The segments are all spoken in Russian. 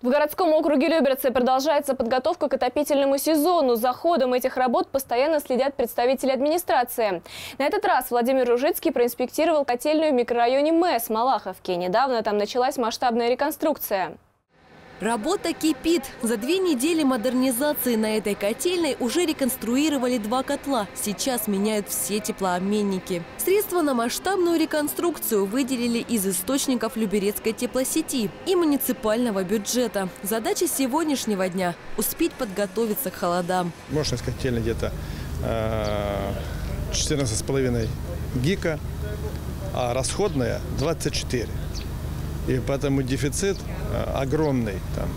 В городском округе Люберцы продолжается подготовка к отопительному сезону. За ходом этих работ постоянно следят представители администрации. На этот раз Владимир Ружицкий проинспектировал котельную в микрорайоне МЭС Малаховки. Недавно там началась масштабная реконструкция. Работа кипит. За две недели модернизации на этой котельной уже реконструировали два котла. Сейчас меняют все теплообменники. Средства на масштабную реконструкцию выделили из источников Люберецкой теплосети и муниципального бюджета. Задача сегодняшнего дня – успеть подготовиться к холодам. Мощность котельной где-то 14,5 гика, а расходная 24. И поэтому дефицит э, огромный. Там,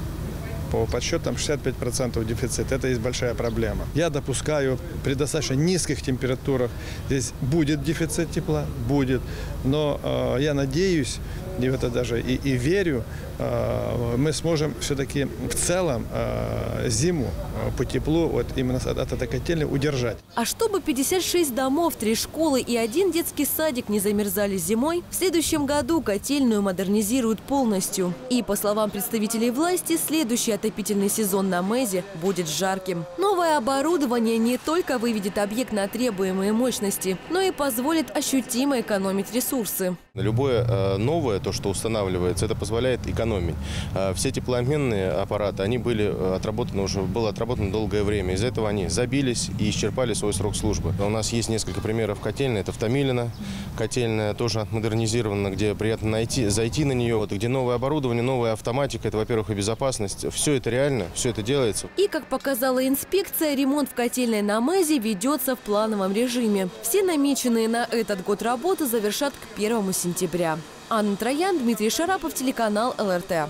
по подсчетам 65% дефицит. Это есть большая проблема. Я допускаю, при достаточно низких температурах здесь будет дефицит тепла, будет. Но э, я надеюсь, и в это даже и, и верю, э, мы сможем все-таки в целом э, зиму по теплу вот именно от, от этой котельной удержать. А чтобы 56 домов, 3 школы и один детский садик не замерзали зимой, в следующем году котельную модернизируют полностью. И, по словам представителей власти, следующий отопительный сезон на МЭЗе будет жарким. Новое оборудование не только выведет объект на требуемые мощности, но и позволит ощутимо экономить ресурсы. Любое новое, то, что устанавливается, это позволяет экономить. Все теплообменные аппараты, они были отработаны уже, было отработано долгое время. Из-за этого они забились и исчерпали свой срок службы. У нас есть несколько примеров котельной. Это в Томилино. Котельная тоже модернизирована, где приятно найти, зайти на нее. Вот, где новое оборудование, новая автоматика. Это, во-первых, и безопасность. Все это реально, все это делается. И, как показала инспекция, ремонт в котельной на МЭЗе ведется в плановом режиме. Все намеченные на этот год работы завершат к 1 сентября. Анна Троян, Дмитрий Шарапов, телеканал ЛРТ.